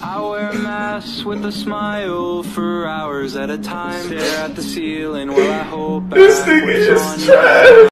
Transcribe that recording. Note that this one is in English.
I wear masks with a smile for hours at a time. Stare at the ceiling while I hope This thing is trash.